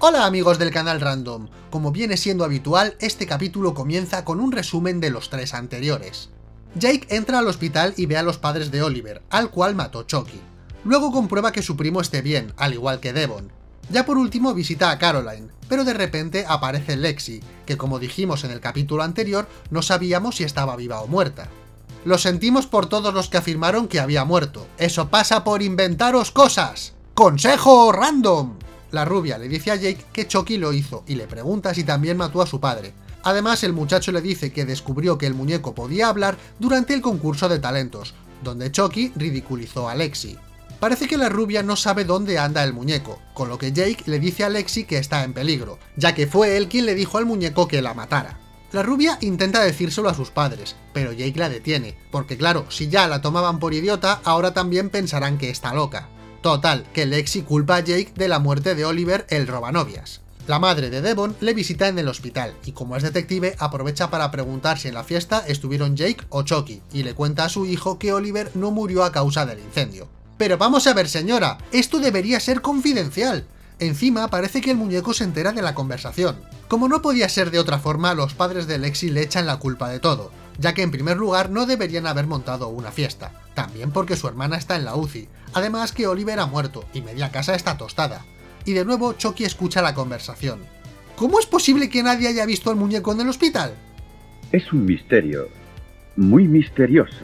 Hola amigos del canal Random, como viene siendo habitual, este capítulo comienza con un resumen de los tres anteriores. Jake entra al hospital y ve a los padres de Oliver, al cual mató Chucky. Luego comprueba que su primo esté bien, al igual que Devon. Ya por último visita a Caroline, pero de repente aparece Lexi, que como dijimos en el capítulo anterior, no sabíamos si estaba viva o muerta. Lo sentimos por todos los que afirmaron que había muerto, eso pasa por inventaros cosas. ¡Consejo random! La rubia le dice a Jake que Chucky lo hizo y le pregunta si también mató a su padre. Además, el muchacho le dice que descubrió que el muñeco podía hablar durante el concurso de talentos, donde Chucky ridiculizó a Lexi. Parece que la rubia no sabe dónde anda el muñeco, con lo que Jake le dice a Lexi que está en peligro, ya que fue él quien le dijo al muñeco que la matara. La rubia intenta decírselo a sus padres, pero Jake la detiene, porque claro, si ya la tomaban por idiota, ahora también pensarán que está loca. Total, que Lexi culpa a Jake de la muerte de Oliver el robanovias. La madre de Devon le visita en el hospital y como es detective aprovecha para preguntar si en la fiesta estuvieron Jake o Chucky y le cuenta a su hijo que Oliver no murió a causa del incendio. Pero vamos a ver señora, esto debería ser confidencial. Encima parece que el muñeco se entera de la conversación. Como no podía ser de otra forma, los padres de Lexi le echan la culpa de todo, ya que en primer lugar no deberían haber montado una fiesta, también porque su hermana está en la UCI, además que Oliver ha muerto y media casa está tostada. Y de nuevo Chucky escucha la conversación. ¿Cómo es posible que nadie haya visto al muñeco en el hospital? Es un misterio, muy misterioso.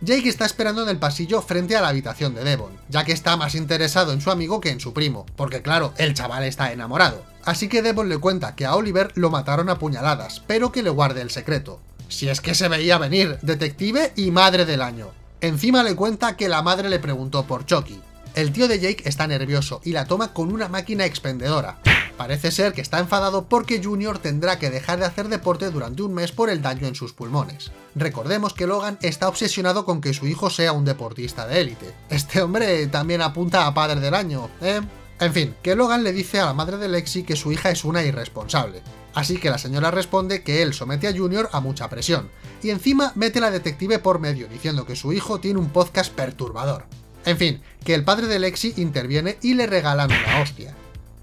Jake está esperando en el pasillo frente a la habitación de Devon, ya que está más interesado en su amigo que en su primo, porque claro, el chaval está enamorado. Así que Devon le cuenta que a Oliver lo mataron a puñaladas, pero que le guarde el secreto. Si es que se veía venir, detective y madre del año. Encima le cuenta que la madre le preguntó por Chucky. El tío de Jake está nervioso y la toma con una máquina expendedora. Parece ser que está enfadado porque Junior tendrá que dejar de hacer deporte durante un mes por el daño en sus pulmones. Recordemos que Logan está obsesionado con que su hijo sea un deportista de élite. Este hombre también apunta a padre del año, ¿eh? En fin, que Logan le dice a la madre de Lexi que su hija es una irresponsable. Así que la señora responde que él somete a Junior a mucha presión, y encima mete a la detective por medio diciendo que su hijo tiene un podcast perturbador. En fin, que el padre de Lexi interviene y le regalan una hostia.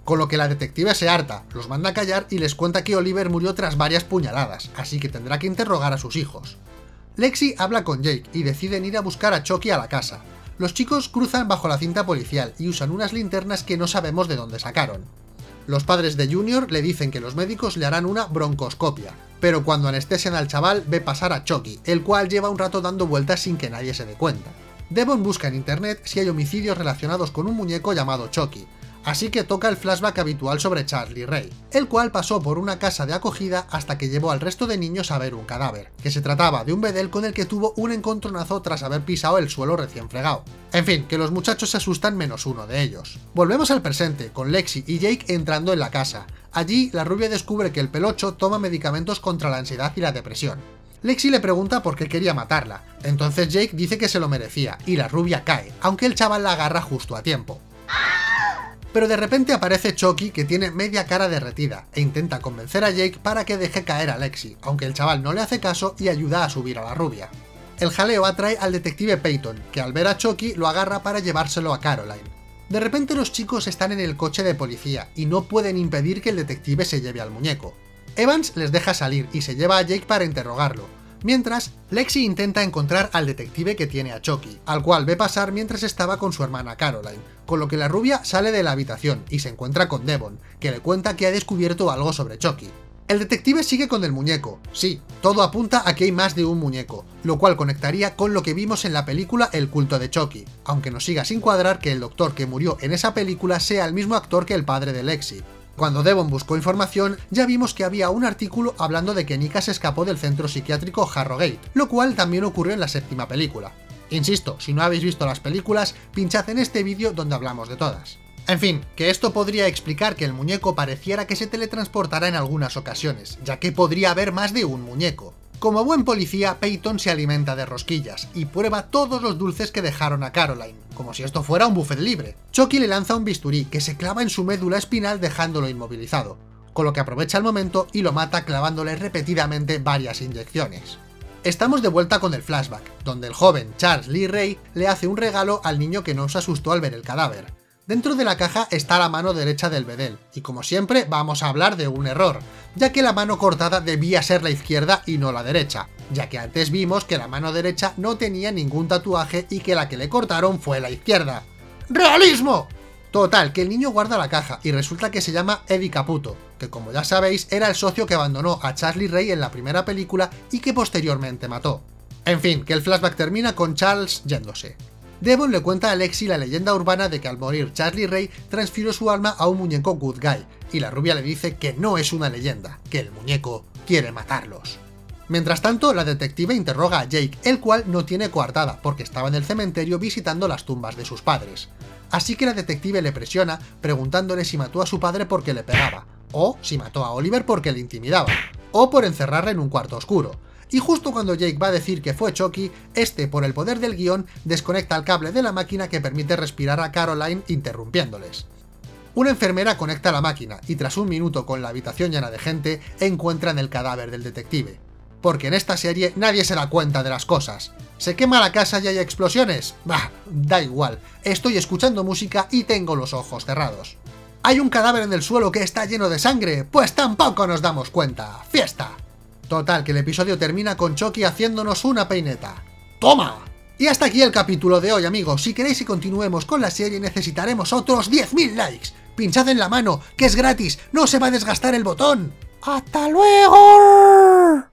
Con lo que la detective se harta, los manda a callar y les cuenta que Oliver murió tras varias puñaladas, así que tendrá que interrogar a sus hijos. Lexi habla con Jake y deciden ir a buscar a Chucky a la casa. Los chicos cruzan bajo la cinta policial y usan unas linternas que no sabemos de dónde sacaron. Los padres de Junior le dicen que los médicos le harán una broncoscopia, pero cuando anestesian al chaval ve pasar a Chucky, el cual lleva un rato dando vueltas sin que nadie se dé cuenta. Devon busca en internet si hay homicidios relacionados con un muñeco llamado Chucky, así que toca el flashback habitual sobre Charlie Ray, el cual pasó por una casa de acogida hasta que llevó al resto de niños a ver un cadáver, que se trataba de un bedel con el que tuvo un encontronazo tras haber pisado el suelo recién fregado. En fin, que los muchachos se asustan menos uno de ellos. Volvemos al presente, con Lexi y Jake entrando en la casa. Allí, la rubia descubre que el pelocho toma medicamentos contra la ansiedad y la depresión. Lexi le pregunta por qué quería matarla, entonces Jake dice que se lo merecía, y la rubia cae, aunque el chaval la agarra justo a tiempo. Pero de repente aparece Chucky que tiene media cara derretida e intenta convencer a Jake para que deje caer a Lexi, aunque el chaval no le hace caso y ayuda a subir a la rubia. El jaleo atrae al detective Peyton, que al ver a Chucky lo agarra para llevárselo a Caroline. De repente los chicos están en el coche de policía y no pueden impedir que el detective se lleve al muñeco. Evans les deja salir y se lleva a Jake para interrogarlo, Mientras, Lexi intenta encontrar al detective que tiene a Chucky, al cual ve pasar mientras estaba con su hermana Caroline, con lo que la rubia sale de la habitación y se encuentra con Devon, que le cuenta que ha descubierto algo sobre Chucky. El detective sigue con el muñeco, sí, todo apunta a que hay más de un muñeco, lo cual conectaría con lo que vimos en la película El culto de Chucky, aunque nos siga sin cuadrar que el doctor que murió en esa película sea el mismo actor que el padre de Lexi, cuando Devon buscó información, ya vimos que había un artículo hablando de que Nika se escapó del centro psiquiátrico Harrogate, lo cual también ocurrió en la séptima película. Insisto, si no habéis visto las películas, pinchad en este vídeo donde hablamos de todas. En fin, que esto podría explicar que el muñeco pareciera que se teletransportará en algunas ocasiones, ya que podría haber más de un muñeco. Como buen policía, Peyton se alimenta de rosquillas y prueba todos los dulces que dejaron a Caroline, como si esto fuera un buffet libre. Chucky le lanza un bisturí que se clava en su médula espinal dejándolo inmovilizado, con lo que aprovecha el momento y lo mata clavándole repetidamente varias inyecciones. Estamos de vuelta con el flashback, donde el joven Charles Lee Ray le hace un regalo al niño que no se asustó al ver el cadáver. Dentro de la caja está la mano derecha del Bedel, y como siempre vamos a hablar de un error, ya que la mano cortada debía ser la izquierda y no la derecha, ya que antes vimos que la mano derecha no tenía ningún tatuaje y que la que le cortaron fue la izquierda. ¡Realismo! Total, que el niño guarda la caja y resulta que se llama Eddie Caputo, que como ya sabéis era el socio que abandonó a Charlie Ray en la primera película y que posteriormente mató. En fin, que el flashback termina con Charles yéndose. Devon le cuenta a Lexi la leyenda urbana de que al morir Charlie Ray transfirió su alma a un muñeco Good Guy, y la rubia le dice que no es una leyenda, que el muñeco quiere matarlos. Mientras tanto, la detective interroga a Jake, el cual no tiene coartada, porque estaba en el cementerio visitando las tumbas de sus padres. Así que la detective le presiona, preguntándole si mató a su padre porque le pegaba, o si mató a Oliver porque le intimidaba, o por encerrarle en un cuarto oscuro y justo cuando Jake va a decir que fue Chucky, este, por el poder del guion, desconecta el cable de la máquina que permite respirar a Caroline interrumpiéndoles. Una enfermera conecta la máquina y tras un minuto con la habitación llena de gente, encuentran el cadáver del detective. Porque en esta serie nadie se da cuenta de las cosas. ¿Se quema la casa y hay explosiones? Bah, da igual, estoy escuchando música y tengo los ojos cerrados. ¿Hay un cadáver en el suelo que está lleno de sangre? Pues tampoco nos damos cuenta. ¡Fiesta! Total, que el episodio termina con Chucky haciéndonos una peineta. ¡Toma! Y hasta aquí el capítulo de hoy, amigos. Si queréis que continuemos con la serie, necesitaremos otros 10.000 likes. Pinchad en la mano, que es gratis, no se va a desgastar el botón. ¡Hasta luego!